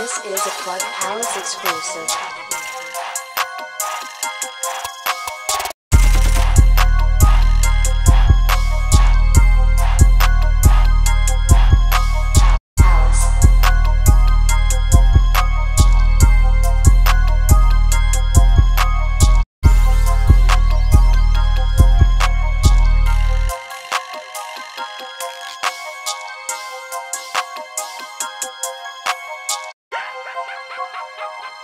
This is a Club Palace exclusive.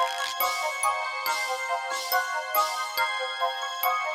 Thank you.